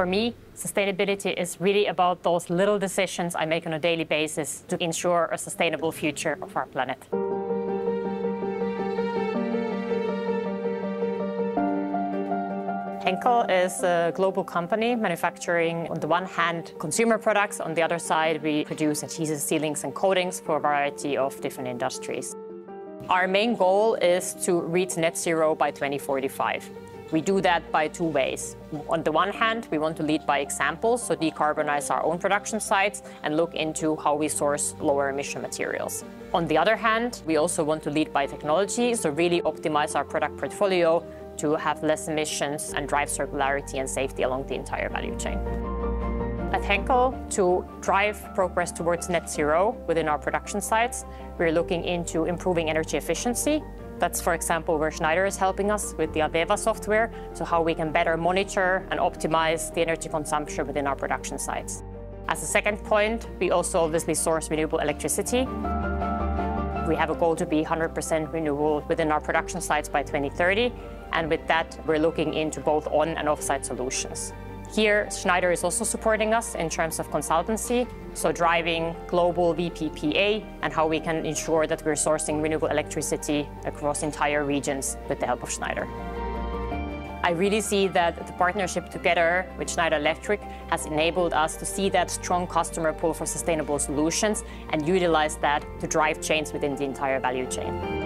For me, sustainability is really about those little decisions I make on a daily basis to ensure a sustainable future of our planet. Henkel is a global company manufacturing, on the one hand, consumer products. On the other side, we produce adhesives, sealings, and coatings for a variety of different industries. Our main goal is to reach net zero by 2045. We do that by two ways. On the one hand, we want to lead by example, so decarbonize our own production sites and look into how we source lower emission materials. On the other hand, we also want to lead by technology, so really optimize our product portfolio to have less emissions and drive circularity and safety along the entire value chain. At Henkel, to drive progress towards net zero within our production sites, we're looking into improving energy efficiency. That's, for example, where Schneider is helping us with the AVEVA software, so how we can better monitor and optimize the energy consumption within our production sites. As a second point, we also obviously source renewable electricity. We have a goal to be 100% renewable within our production sites by 2030, and with that, we're looking into both on and off-site solutions. Here, Schneider is also supporting us in terms of consultancy, so driving global VPPA and how we can ensure that we're sourcing renewable electricity across entire regions with the help of Schneider. I really see that the partnership together with Schneider Electric has enabled us to see that strong customer pull for sustainable solutions and utilize that to drive change within the entire value chain.